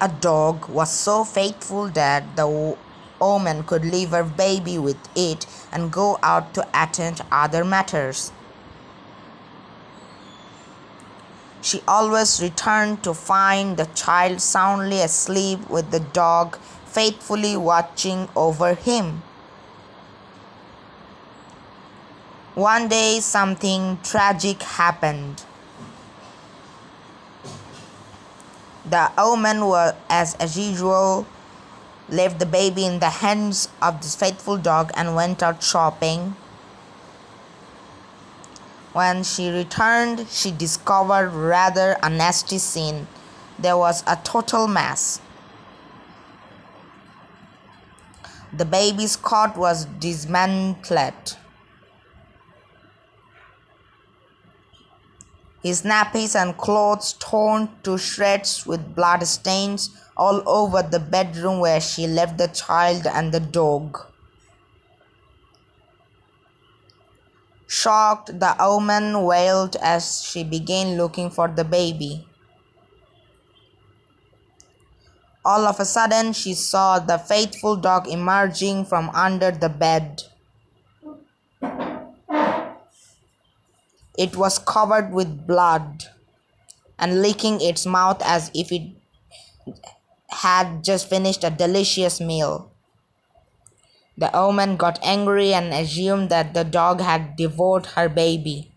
A dog was so faithful that the woman could leave her baby with it and go out to attend other matters. She always returned to find the child soundly asleep with the dog faithfully watching over him. One day something tragic happened. The woman was, as, as usual, left the baby in the hands of this faithful dog and went out shopping. When she returned, she discovered rather a nasty scene. There was a total mess. The baby's cot was dismantled. His nappies and clothes torn to shreds with blood stains all over the bedroom where she left the child and the dog. Shocked, the woman wailed as she began looking for the baby. All of a sudden, she saw the faithful dog emerging from under the bed. It was covered with blood and licking its mouth as if it had just finished a delicious meal. The woman got angry and assumed that the dog had devoured her baby.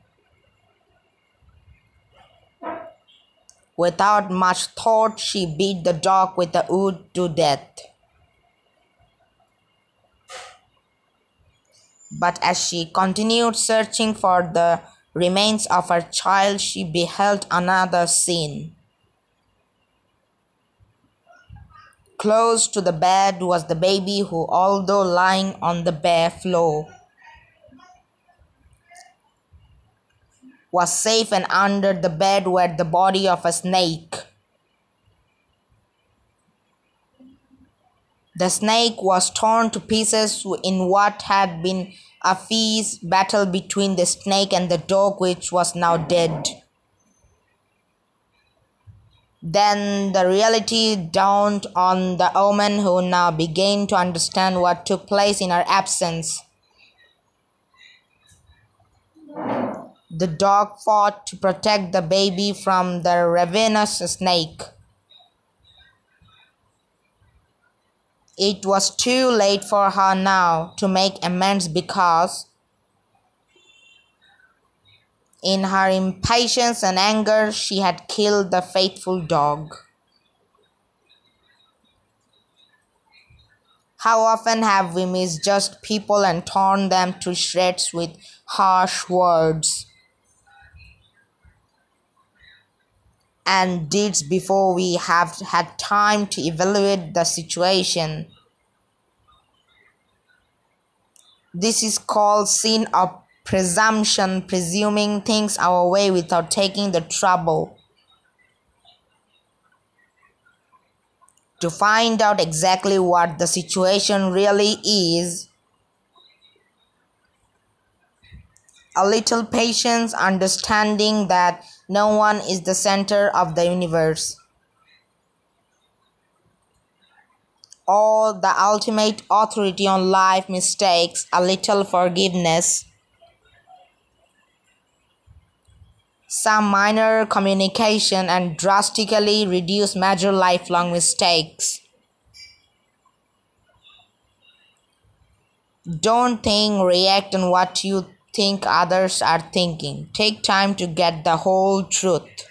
Without much thought, she beat the dog with a wood to death. But as she continued searching for the remains of her child, she beheld another scene. Close to the bed was the baby who, although lying on the bare floor, was safe and under the bed were the body of a snake. The snake was torn to pieces in what had been a fierce battle between the snake and the dog, which was now dead. Then the reality dawned on the woman who now began to understand what took place in her absence. The dog fought to protect the baby from the ravenous snake. It was too late for her now to make amends because in her impatience and anger, she had killed the faithful dog. How often have we misjudged people and torn them to shreds with harsh words and deeds before we have had time to evaluate the situation? This is called sin of presumption, presuming things our way without taking the trouble to find out exactly what the situation really is. A little patience, understanding that no one is the center of the universe. All the ultimate authority on life mistakes, a little forgiveness. some minor communication and drastically reduce major lifelong mistakes. Don't think, react on what you think others are thinking. Take time to get the whole truth.